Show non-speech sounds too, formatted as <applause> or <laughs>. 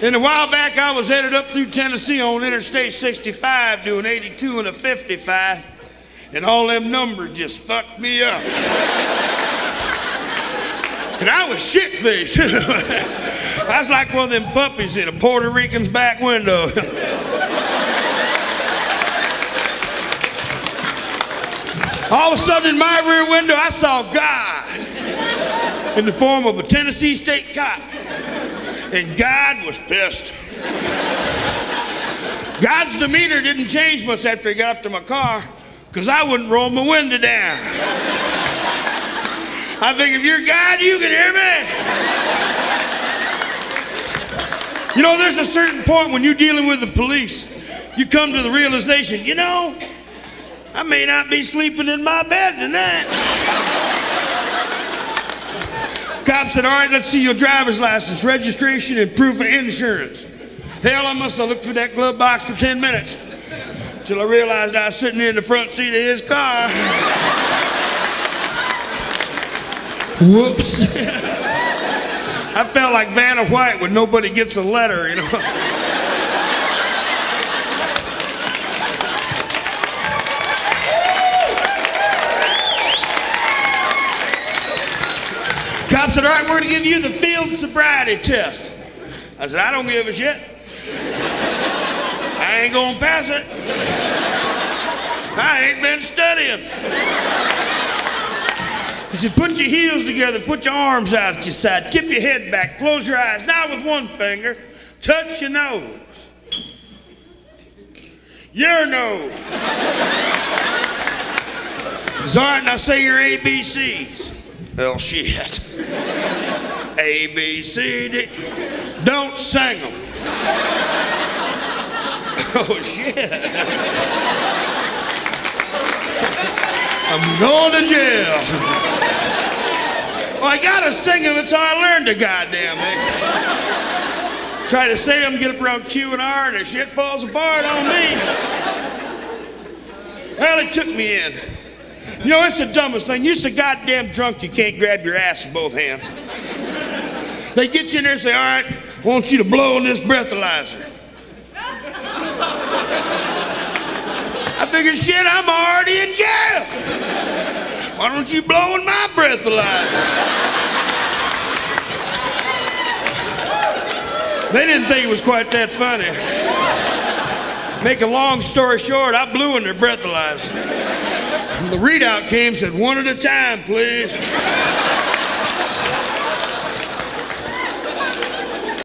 And a while back, I was headed up through Tennessee on Interstate 65 doing 82 and a 55, and all them numbers just fucked me up. and I was shit faced. <laughs> I was like one of them puppies in a Puerto Rican's back window. <laughs> all of a sudden, in my rear window, I saw God in the form of a Tennessee state cop and God was pissed. God's demeanor didn't change much after he got up to my car because I wouldn't roll my window down. I think if you're God, you can hear me. You know, there's a certain point when you're dealing with the police, you come to the realization, you know, I may not be sleeping in my bed tonight. Cop said, all right, let's see your driver's license, registration, and proof of insurance. Hell, I must have looked through that glove box for 10 minutes till I realized I was sitting in the front seat of his car. Whoops. <laughs> I felt like Vanna White when nobody gets a letter, you know. Cop said, all right, we're going to give you the field sobriety test. I said, I don't give a shit. I ain't going to pass it. I ain't been studying. He said, put your heels together, put your arms out at your side, tip your head back, close your eyes. Now with one finger, touch your nose. Your nose. Said, all right, now say your ABCs. Well, shit. A, B, C, D. Don't sing them. <laughs> Oh, shit. I'm going to jail. Well, I gotta sing them. It's how I learned the goddamn thing. Try to say them, get up around Q and R, and the shit falls apart on me. Well, it took me in. You know, it's the dumbest thing. You're so goddamn drunk you can't grab your ass with both hands. They get you in there and say, all right, I want you to blow on this breathalyzer. I figure, shit, I'm already in jail. Why don't you blow on my breathalyzer? They didn't think it was quite that funny. Make a long story short, I blew in their breathalyzer. And the readout came, said, one at a time, please.